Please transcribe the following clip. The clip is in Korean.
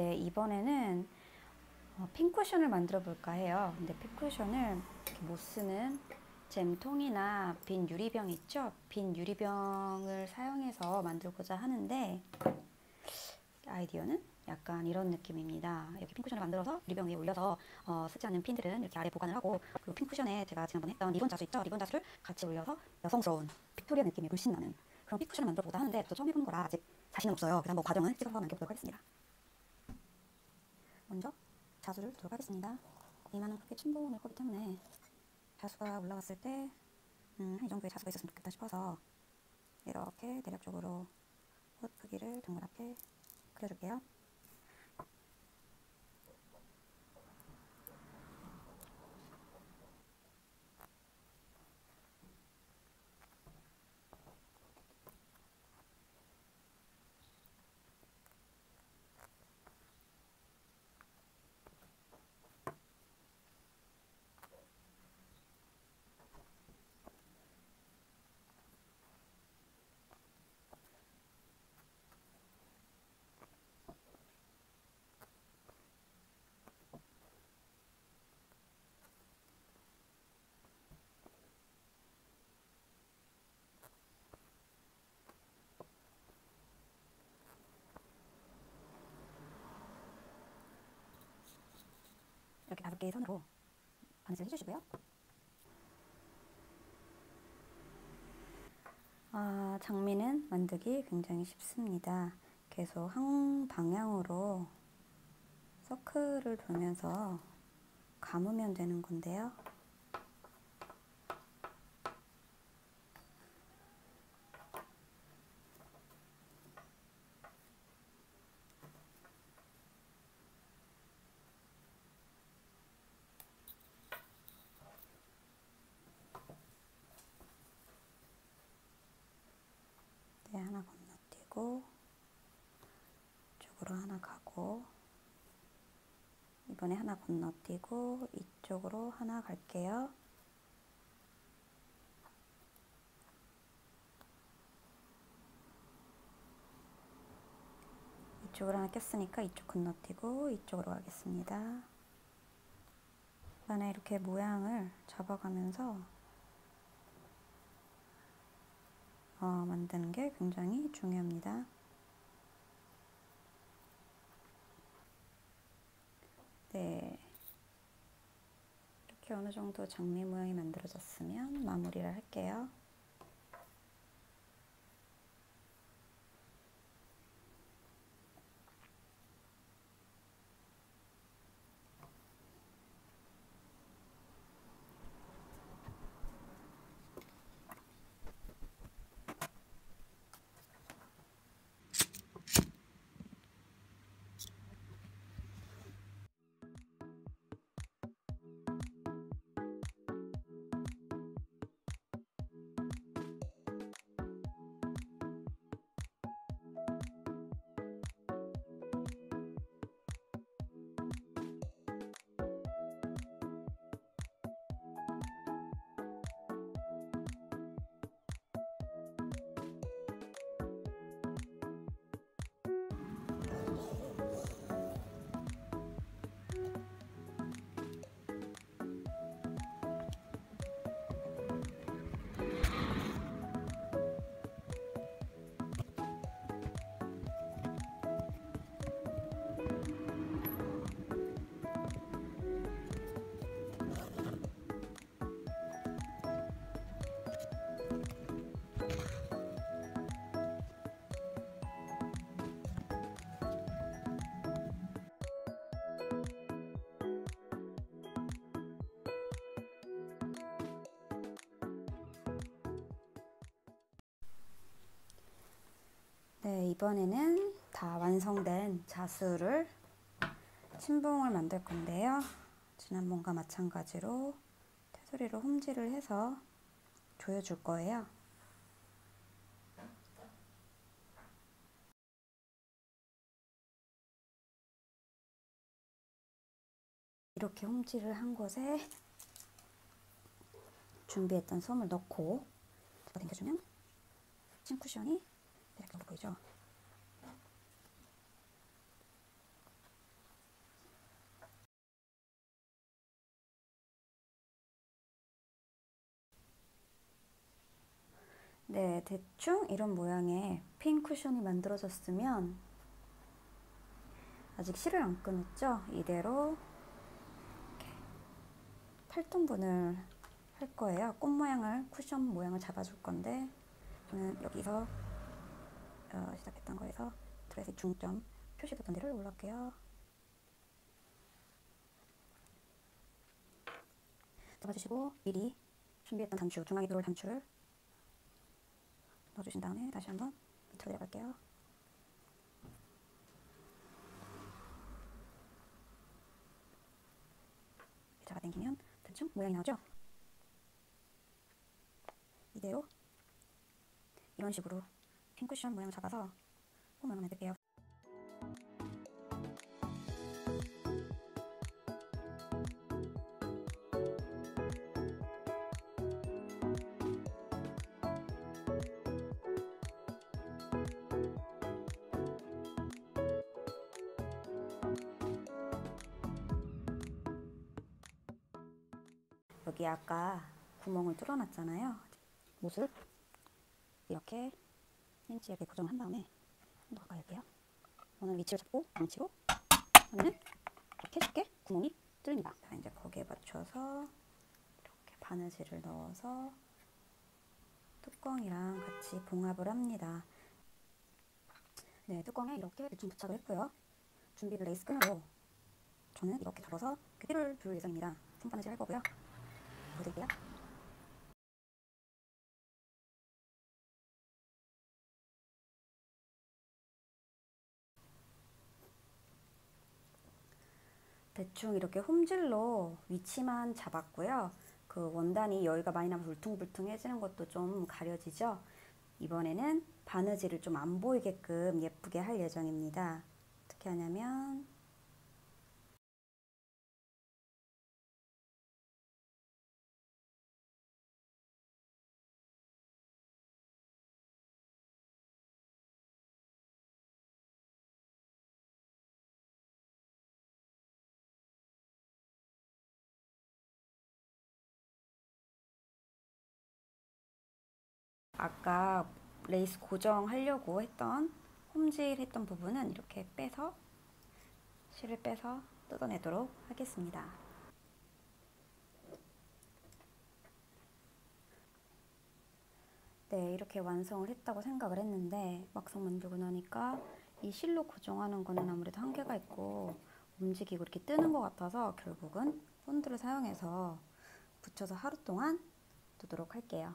이번에는 어, pincushion을 만들어 볼까 해요. 근데 pincushion을 못 쓰는 잼통이나 빈 유리병 있죠? 빈 유리병을 사용해서 만들고자 하는데 아이디어는 약간 이런 느낌입니다. 이렇게 pincushion을 만들어서 유리병 위에 올려서 어, 쓰지 않는 핀들은 이렇게 아래 보관을 하고 그리고 pincushion에 제가 지난번에 했던 리본 자수 있죠? 리본 자수를 같이 올려서 여성스러운 빅토리아 느낌이 물씬 나는 그런 핑쿠션을 만들어 보자 하는데 저 처음 해보는 거라 아직 자신은 없어요. 그래서 한번 과정을 찍어서 남겨보도록 하겠습니다. 먼저 자수를 두도록 하겠습니다. 크게 침봉을 넣을 거기 때문에 자수가 올라왔을 때 음, 한이 정도의 자수가 있었으면 좋겠다 싶어서 이렇게 대략적으로 꽃 크기를 동그랗게 그려줄게요. 개의 선으로 바느질 해주시고요. 아, 장미는 만들기 굉장히 쉽습니다. 계속 한 방향으로 서클을 돌면서 감으면 되는 건데요. 네, 하나 건너뛰고 이쪽으로 하나 가고 이번에 하나 건너뛰고 이쪽으로 하나 갈게요. 이쪽으로 하나 꼈으니까 이쪽 건너뛰고 이쪽으로 가겠습니다. 그다음에 이렇게 모양을 잡아가면서 어, 만드는 게 굉장히 중요합니다. 네. 이렇게 어느 정도 장미 모양이 만들어졌으면 마무리를 할게요. 네, 이번에는 다 완성된 자수를 침봉을 만들 건데요. 지난번과 마찬가지로 테두리로 홈질을 해서 조여줄 거예요. 이렇게 홈질을 한 곳에 준비했던 솜을 넣고 잡아당겨주면 침 쿠션이 약간 보이죠? 네, 대충 이런 모양의 핀 쿠션이 만들어졌으면 아직 실을 안 끊었죠? 이대로 팔등분을 할 거예요. 꽃 모양을 쿠션 모양을 잡아줄 건데 저는 여기서 어, 시작했던 거에서 드레스 중점 표시됐던 데를 올라갈게요. 잡아주시고 미리 준비했던 단추, 중앙에 들어올 단추를 넣어주신 다음에 다시 한번 밑으로 내려갈게요. 잡아당기면 대충 모양이 나오죠? 이대로 이런 식으로 핀쿠션 모양을 잡아서 홈을 만들게요. 여기 아까 구멍을 뚫어놨잖아요. 못을 이렇게 위치 이렇게 고정한 다음에 넣어가 할게요. 오늘 위치를 잡고 망치로 하면 이렇게 쉽게 구멍이 뚫립니다. 자, 이제 거기에 맞춰서 이렇게 바느질을 넣어서 뚜껑이랑 같이 봉합을 합니다. 네, 뚜껑에 이렇게 대충 부착을 했고요. 준비를 레이스 끈으로 저는 이렇게 접어서 띠를 둘 예정입니다. 손바느질 할 거고요. 보여드릴게요. 대충 이렇게 홈질로 위치만 잡았고요. 그 원단이 여기가 많이 나면 울퉁불퉁해지는 것도 좀 가려지죠. 이번에는 바느질을 좀 안 보이게끔 예쁘게 할 예정입니다. 어떻게 하냐면 아까 레이스 고정하려고 했던 홈질 했던 부분은 이렇게 빼서 실을 빼서 뜯어내도록 하겠습니다. 네, 이렇게 완성을 했다고 생각을 했는데 막상 만들고 나니까 이 실로 고정하는 거는 아무래도 한계가 있고 움직이고 이렇게 뜨는 것 같아서 결국은 본드를 사용해서 붙여서 하루 동안 두도록 할게요.